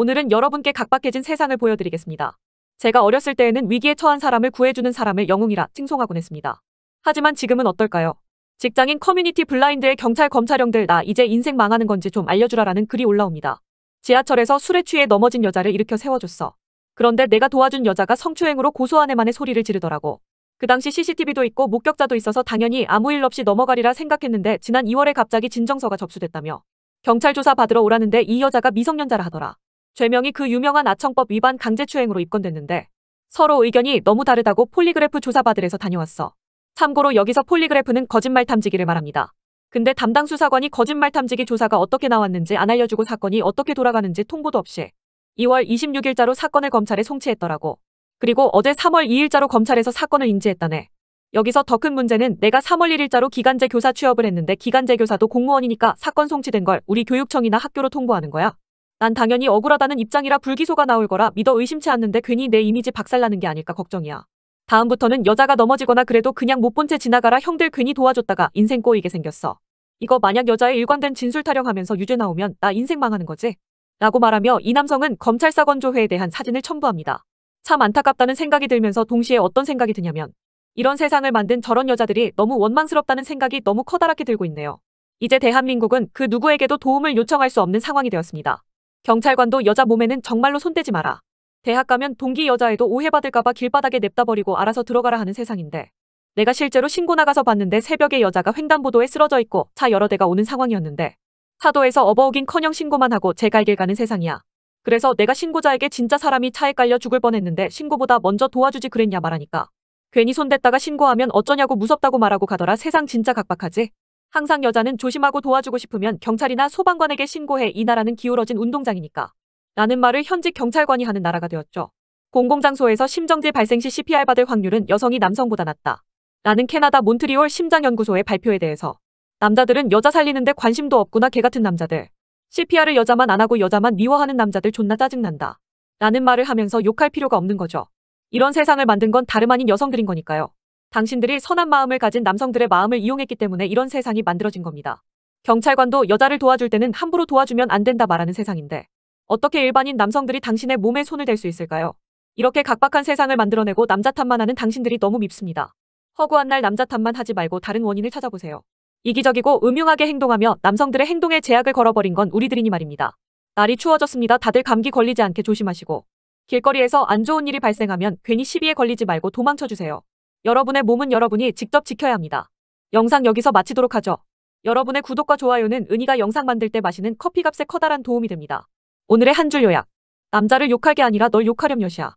오늘은 여러분께 각박해진 세상을 보여드리겠습니다. 제가 어렸을 때에는 위기에 처한 사람을 구해주는 사람을 영웅이라 칭송하곤 했습니다. 하지만 지금은 어떨까요? 직장인 커뮤니티 블라인드의 경찰 검찰형들 나 이제 인생 망하는 건지 좀 알려주라라는 글이 올라옵니다. 지하철에서 술에 취해 넘어진 여자를 일으켜 세워줬어. 그런데 내가 도와준 여자가 성추행으로 고소하네 마네 소리를 지르더라고. 그 당시 CCTV도 있고 목격자도 있어서 당연히 아무 일 없이 넘어가리라 생각했는데 지난 2월에 갑자기 진정서가 접수됐다며 경찰 조사 받으러 오라는데 이 여자가 미성년자라 하더라. 죄명이 그 유명한 아청법 위반 강제추행으로 입건됐는데 서로 의견이 너무 다르다고 폴리그래프 조사 받으래서 다녀왔어. 참고로 여기서 폴리그래프는 거짓말 탐지기를 말합니다. 근데 담당 수사관이 거짓말 탐지기 조사가 어떻게 나왔는지 안 알려주고 사건이 어떻게 돌아가는지 통보도 없이 2월 26일자로 사건을 검찰에 송치했더라고. 그리고 어제 3월 2일자로 검찰에서 사건을 인지했다네. 여기서 더 큰 문제는 내가 3월 1일자로 기간제 교사 취업을 했는데 기간제 교사도 공무원이니까 사건 송치된 걸 우리 교육청이나 학교로 통보하는 거야. 난 당연히 억울하다는 입장이라 불기소가 나올 거라 믿어 의심치 않는데 괜히 내 이미지 박살나는 게 아닐까 걱정이야. 다음부터는 여자가 넘어지거나 그래도 그냥 못 본 채 지나가라 형들 괜히 도와줬다가 인생 꼬이게 생겼어. 이거 만약 여자의 일관된 진술 타령하면서 유죄 나오면 나 인생 망하는 거지? 라고 말하며 이 남성은 검찰 사건 조회에 대한 사진을 첨부합니다. 참 안타깝다는 생각이 들면서 동시에 어떤 생각이 드냐면 이런 세상을 만든 저런 여자들이 너무 원망스럽다는 생각이 너무 커다랗게 들고 있네요. 이제 대한민국은 그 누구에게도 도움을 요청할 수 없는 상황이 되었습니다. 경찰관도 여자 몸에는 정말로 손대지 마라. 대학 가면 동기 여자애도 오해받을까봐 길바닥에 냅다 버리고 알아서 들어가라 하는 세상인데 내가 실제로 신고 나가서 봤는데 새벽에 여자가 횡단보도에 쓰러져 있고 차 여러 대가 오는 상황이었는데 차도에서 업어오긴커녕 신고만 하고 제갈길 가는 세상이야. 그래서 내가 신고자에게 진짜 사람이 차에 깔려 죽을 뻔했는데 신고보다 먼저 도와주지 그랬냐 말하니까 괜히 손댔다가 신고하면 어쩌냐고 무섭다고 말하고 가더라 세상 진짜 각박하지. 항상 여자는 조심하고 도와주고 싶으면 경찰이나 소방관에게 신고해 이 나라는 기울어진 운동장이니까. 라는 말을 현직 경찰관이 하는 나라가 되었죠. 공공장소에서 심정지 발생 시 CPR 받을 확률은 여성이 남성보다 낮다. 라는 캐나다 몬트리올 심장연구소의 발표에 대해서 남자들은 여자 살리는데 관심도 없구나 개 같은 남자들. CPR을 여자만 안 하고 여자만 미워하는 남자들 존나 짜증난다. 라는 말을 하면서 욕할 필요가 없는 거죠. 이런 세상을 만든 건 다름 아닌 여성들인 거니까요. 당신들이 선한 마음을 가진 남성들의 마음을 이용했기 때문에 이런 세상이 만들어진 겁니다. 경찰관도 여자를 도와줄 때는 함부로 도와주면 안 된다 말하는 세상인데 어떻게 일반인 남성들이 당신의 몸에 손을 댈 수 있을까요? 이렇게 각박한 세상을 만들어내고 남자 탓만 하는 당신들이 너무 밉습니다. 허구한 날 남자 탓만 하지 말고 다른 원인을 찾아보세요. 이기적이고 음흉하게 행동하며 남성들의 행동에 제약을 걸어버린 건 우리들이니 말입니다. 날이 추워졌습니다. 다들 감기 걸리지 않게 조심하시고 길거리에서 안 좋은 일이 발생하면 괜히 시비에 걸리지 말고 도망쳐주세요. 여러분의 몸은 여러분이 직접 지켜야 합니다. 영상 여기서 마치도록 하죠. 여러분의 구독과 좋아요는 은희가 영상 만들 때 마시는 커피 값에 커다란 도움이 됩니다. 오늘의 한 줄 요약. 남자를 욕할 게 아니라 널 욕하렴 여시야.